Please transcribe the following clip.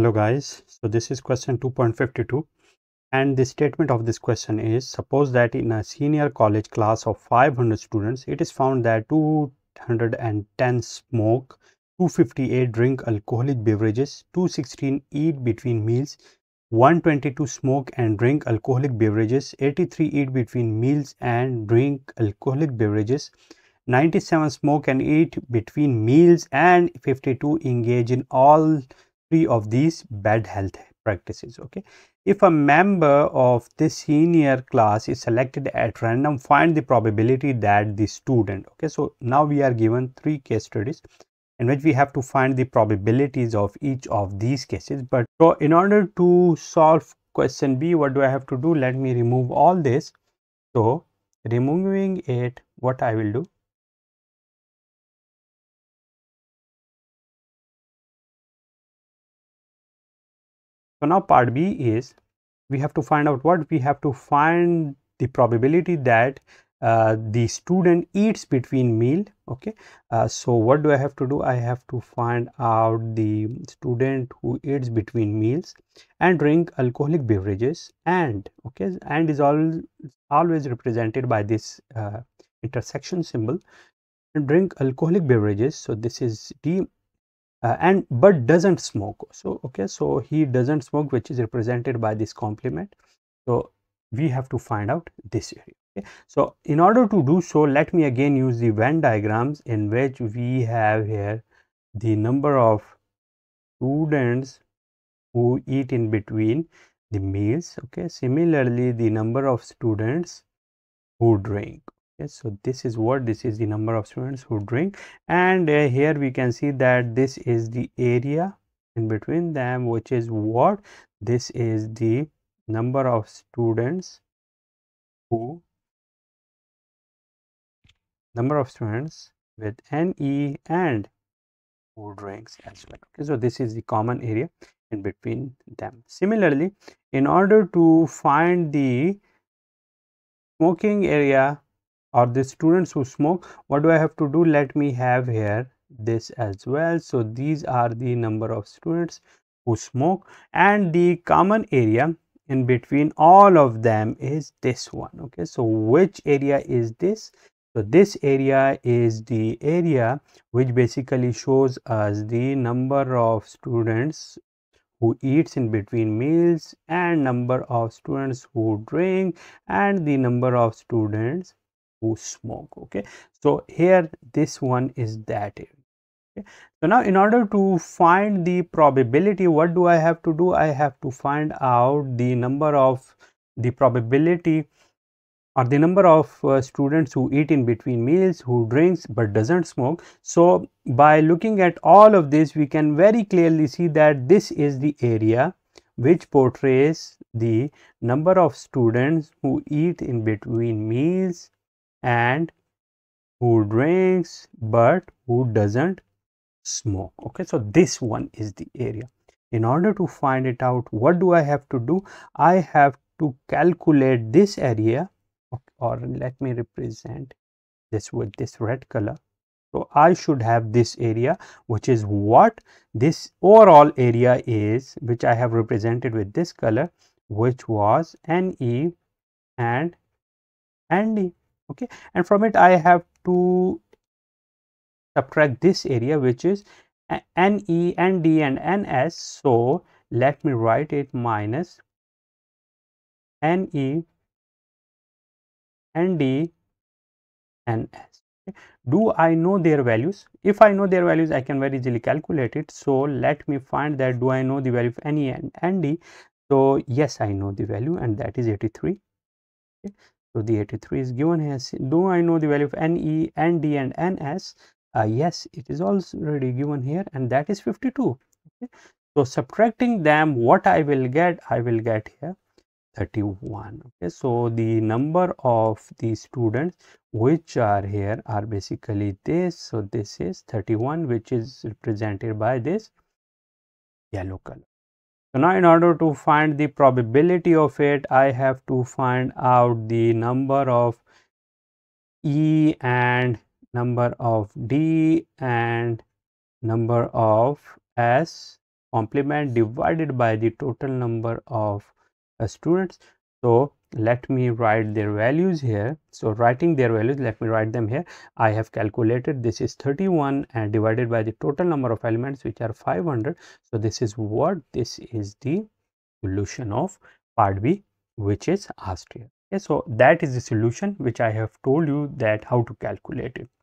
Hello guys, so this is question 2.52 and the statement of this question is suppose that in a senior college class of 500 students it is found that 210 smoke, 258 drink alcoholic beverages, 216 eat between meals, 122 smoke and drink alcoholic beverages, 83 eat between meals and drink alcoholic beverages, 97 smoke and eat between meals and 52 engage in all three of these bad health practices okay? If a member of this senior class is selected at random find the probability that the student okay? So now we are given three case studies in which we have to find the probabilities of each of these cases. But so in order to solve question b what do i have to do? Let me remove all this. So removing it what i will do So now part B is we have to find out what we have to find the probability that uh, the student eats between meal okay? Uh, so what do i have to do? I have to find out the student who eats between meals and drink alcoholic beverages and okay and is all always represented by this uh, intersection symbol. And drink alcoholic beverages. So this is d uh, and but doesn't smoke. So okay so he doesn't smoke which is represented by this complement. So we have to find out this area okay? So in order to do so let me again use the venn diagrams in which we have here the number of students who eat in between the meals okay? Similarly the number of students who drink so this is what this is the number of students who drink. And uh, here we can see that this is the area in between them which is what? This is the number of students who number of students with ne and who drinks as well. Okay so this is the common area in between them. Similarly in order to find the smoking area or the students who smoke what do i have to do? Let me have here this as well. So these are the number of students who smoke and the common area in between all of them is this one okay? So which area is this? So this area is the area which basically shows us the number of students who eats in between meals and number of students who drink and the number of students smoke okay? So here this one is that okay? So now in order to find the probability what do i have to do? I have to find out the number of the probability or the number of uh, students who eat in between meals who drinks but doesn't smoke. So by looking at all of this we can very clearly see that this is the area which portrays the number of students who eat in between meals and who drinks but who doesn't smoke. Okay so this one is the area. In order to find it out what do i have to do? I have to calculate this area or let me represent this with this red color. So i should have this area which is what? This overall area is which i have represented with this color which was ne and nd okay? And from it i have to subtract this area which is ne nd and ns so let me write it minus ne nd ns do i know their values? If i know their values i can very easily calculate it. So let me find that do i know the value of ne and nd so yes i know the value and that is 83 okay. So the 83 is given here. Do I know the value of NE, ND and NS? Uh, yes, it is also already given here and that is 52. Okay. So subtracting them, what I will get? I will get here 31. Okay. So the number of the students which are here are basically this. So this is 31 which is represented by this yellow color. So now in order to find the probability of it, I have to find out the number of E and number of D and number of S complement divided by the total number of uh, students so let me write their values here. So writing their values let me write them here. I have calculated this is 31 and divided by the total number of elements which are 500 so this is what this is the solution of part b which is asked here okay so that is the solution which i have told you that how to calculate it